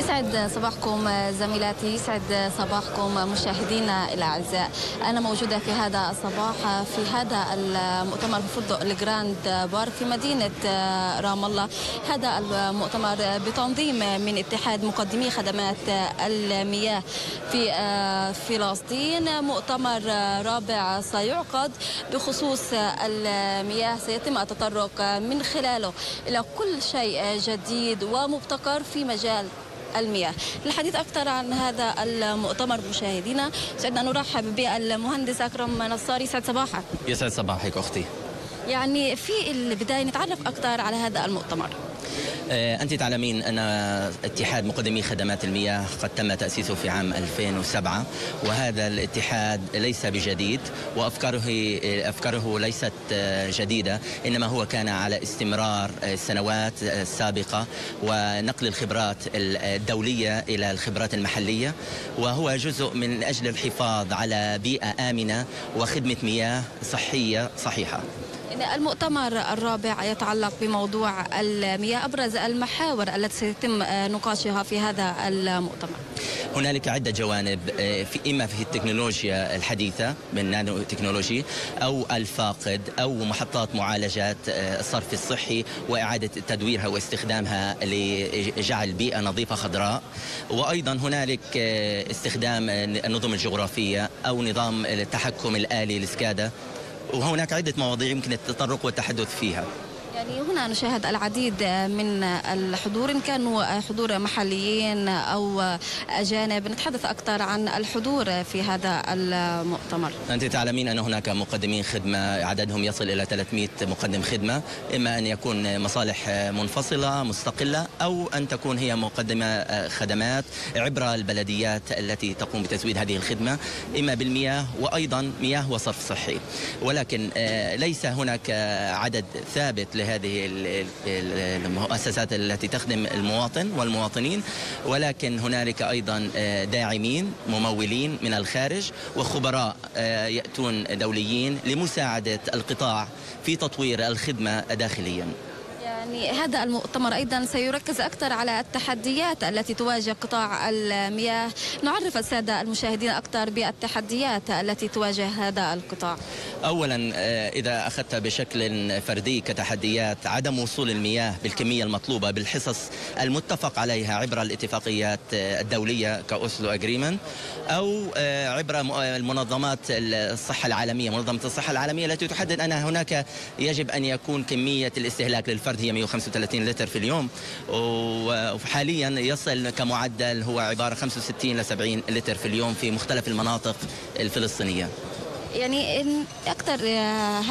يسعد صباحكم زميلاتي يسعد صباحكم مشاهدينا الأعزاء. أنا موجودة في هذا الصباح في هذا المؤتمر في فندق الجراند بارك في مدينة رام الله. هذا المؤتمر بتنظيم من اتحاد مقدمي خدمات المياه في فلسطين. مؤتمر رابع سيعقد بخصوص المياه. سيتم التطرق من خلاله إلى كل شيء جديد ومبتكر في مجال المياه. للحديث أكثر عن هذا المؤتمر مشاهدينا. سعدنا نرحب بالمهندس أكرم نصاري. سعد صباحك. يسعد صباحك أختي. يعني في البداية نتعرف أكثر على هذا المؤتمر. أنت تعلمين أن اتحاد مقدمي خدمات المياه قد تم تأسيسه في عام 2007 وهذا الاتحاد ليس بجديد وأفكاره أفكاره ليست جديدة إنما هو كان على استمرار السنوات السابقة ونقل الخبرات الدولية إلى الخبرات المحلية وهو جزء من أجل الحفاظ على بيئة آمنة وخدمة مياه صحية صحيحة. المؤتمر الرابع يتعلق بموضوع المياه أبرز المحاور التي سيتم نقاشها في هذا المؤتمر. هنالك عدة جوانب في إما في التكنولوجيا الحديثة من نانو تكنولوجي أو الفاقد أو محطات معالجات الصرف الصحي وإعادة تدويرها واستخدامها لجعل بيئة نظيفة خضراء. وأيضا هنالك استخدام النظم الجغرافية أو نظام التحكم الآلي لسكادا. وهناك عدة مواضيع يمكن التطرق والتحدث فيها. يعني هنا نشاهد العديد من الحضور إن كانوا حضور محليين أو أجانب نتحدث أكثر عن الحضور في هذا المؤتمر. أنت تعلمين أن هناك مقدمين خدمة عددهم يصل إلى 300 مقدم خدمة إما أن يكون مصالح منفصلة مستقلة أو أن تكون هي مقدمة خدمات عبر البلديات التي تقوم بتزويد هذه الخدمة إما بالمياه وأيضا مياه وصرف صحي. ولكن ليس هناك عدد ثابت لهذه المؤسسات التي تخدم المواطن والمواطنين ولكن هنالك أيضا داعمين ممولين من الخارج وخبراء يأتون دوليين لمساعدة القطاع في تطوير الخدمة داخليا. يعني هذا المؤتمر أيضا سيركز أكثر على التحديات التي تواجه قطاع المياه. نعرف السادة المشاهدين أكثر بالتحديات التي تواجه هذا القطاع. أولا إذا أخذت بشكل فردي كتحديات عدم وصول المياه بالكمية المطلوبة بالحصص المتفق عليها عبر الاتفاقيات الدولية كأوسلو أجريمنت أو عبر المنظمات الصحة العالمية. منظمة الصحة العالمية التي تحدد أن هناك يجب أن يكون كمية الاستهلاك للفرد هي 135 لتر في اليوم. وحاليا يصل كمعدل هو عبارة 65 ل 70 لتر في اليوم في مختلف المناطق الفلسطينية. يعني أكثر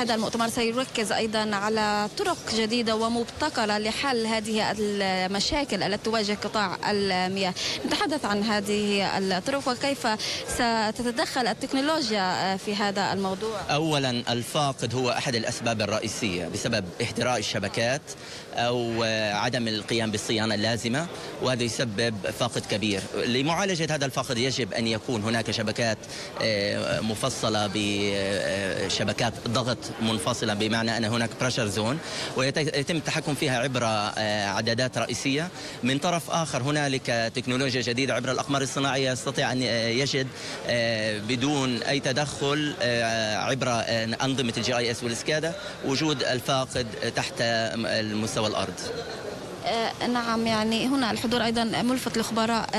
هذا المؤتمر سيركز أيضا على طرق جديدة ومبتكرة لحل هذه المشاكل التي تواجه قطاع المياه. نتحدث عن هذه الطرق وكيف ستتدخل التكنولوجيا في هذا الموضوع. أولا الفاقد هو أحد الأسباب الرئيسية بسبب اهتراء الشبكات أو عدم القيام بالصيانة اللازمة وهذا يسبب فاقد كبير. لمعالجة هذا الفاقد يجب أن يكون هناك شبكات مفصلة بشبكات ضغط منفصلة بمعنى أن هناك pressure zone ويتم التحكم فيها عبر عدادات رئيسية. من طرف آخر هنالك تكنولوجيا جديدة عبر الأقمار الصناعية يستطيع أن يجد بدون أي تدخل عبر أنظمة ال GIS وال SCADA وجود الفاقد تحت المستوى الأرض. نعم يعني هنا الحضور أيضا ملفت لخبراء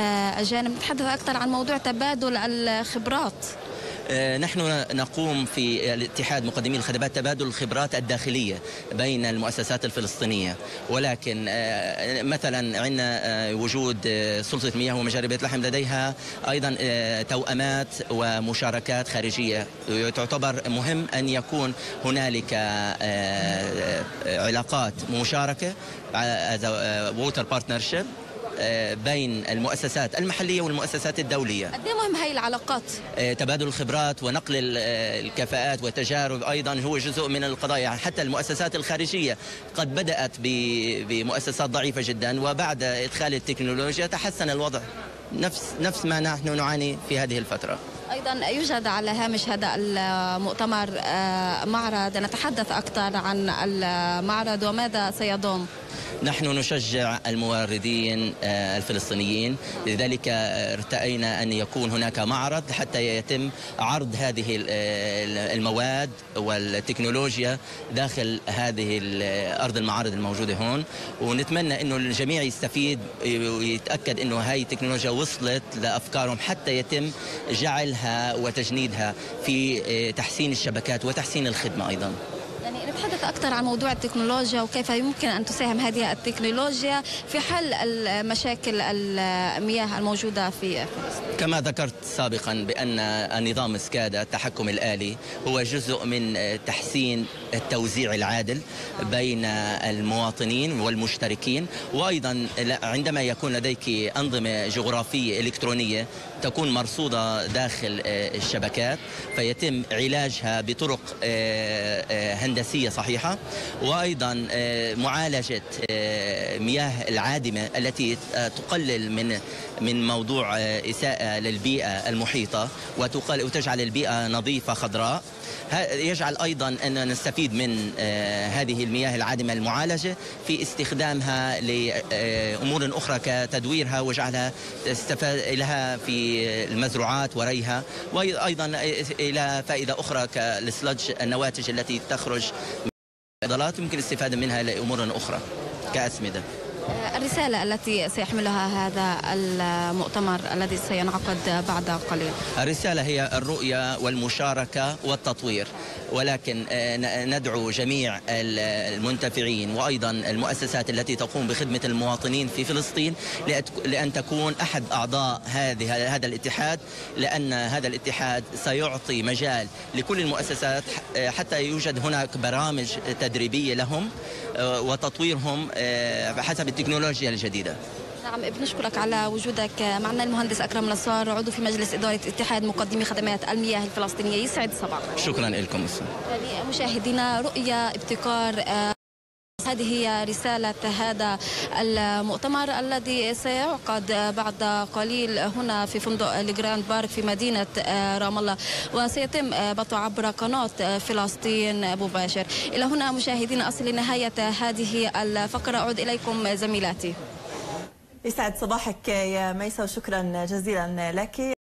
أجانب نتحدث أكثر عن موضوع تبادل الخبرات. نحن نقوم في الاتحاد مقدمي الخدمات تبادل الخبرات الداخلية بين المؤسسات الفلسطينية. ولكن مثلا عندنا وجود سلطة مياه ومجاري بيت لحم لديها أيضا توأمات ومشاركات خارجية. تعتبر مهم أن يكون هنالك علاقات مشاركة water partnership بين المؤسسات المحلية والمؤسسات الدولية. قد مهم هاي العلاقات؟ تبادل الخبرات ونقل الكفاءات والتجارب أيضا هو جزء من القضايا. حتى المؤسسات الخارجية قد بدأت بمؤسسات ضعيفة جدا وبعد إدخال التكنولوجيا تحسن الوضع. نفس نفس ما نحن نعاني في هذه الفترة. أيضا يوجد على هامش هذا المؤتمر معرض نتحدث أكثر عن المعرض وماذا سيضم؟ نحن نشجع الموردين آه، الفلسطينيين. لذلك آه، ارتأينا أن يكون هناك معرض حتى يتم عرض هذه ال- آه، المواد والتكنولوجيا داخل هذه أرض المعارض الموجودة هون. ونتمنى أنه الجميع يستفيد ويتأكد أنه هاي التكنولوجيا وصلت لأفكارهم حتى يتم جعلها وتجنيدها في آه، تحسين الشبكات وتحسين الخدمة أيضا. يعني نتحدث أكثر عن موضوع التكنولوجيا وكيف يمكن أن تساهم هذه التكنولوجيا في حل المشاكل المياه الموجودة في فلسطين. كما ذكرت سابقا بأن النظام سكادا التحكم الآلي هو جزء من تحسين التوزيع العادل بين المواطنين والمشتركين. وأيضا عندما يكون لديك أنظمة جغرافية إلكترونية تكون مرصودة داخل الشبكات فيتم علاجها بطرق هندسية صحيحة وأيضا معالجة مياه العادمة التي تقلل من من موضوع إساءة للبيئة المحيطة وتجعل البيئة نظيفة خضراء. يجعل أيضا أن نستفيد من هذه المياه العادمة المعالجة في استخدامها لأمور أخرى كتدويرها وجعلها لها في المزروعات وريها وأيضا إلى فائدة أخرى كالسلج النواتج التي تخرج من العضلات يمكن الاستفادة منها لأمور أخرى كأسمدة. الرسالة التي سيحملها هذا المؤتمر الذي سينعقد بعد قليل. الرسالة هي الرؤية والمشاركة والتطوير. ولكن ندعو جميع المنتفعين وأيضا المؤسسات التي تقوم بخدمة المواطنين في فلسطين لأن تكون أحد أعضاء هذه هذا الاتحاد لأن هذا الاتحاد سيعطي مجال لكل المؤسسات حتى يوجد هناك برامج تدريبية لهم وتطويرهم بحسب التكنولوجيا الجديدة. نعم بنشكرك على وجودك معنا. المهندس أكرم نصار عضو في مجلس إدارة اتحاد مقدمي خدمات المياه الفلسطينية يسعد صباحك. شكرا لكم. يعني مشاهدينا رؤية ابتكار هذه هي رسالة هذا المؤتمر الذي سيعقد بعد قليل هنا في فندق الجراند بارك في مدينة رام الله. وسيتم بثه عبر قناة فلسطين مباشر. إلى هنا مشاهدينا أصل لنهاية هذه الفقرة. أعود إليكم زميلاتي. يسعد صباحك يا ميسة وشكرا جزيلا لك.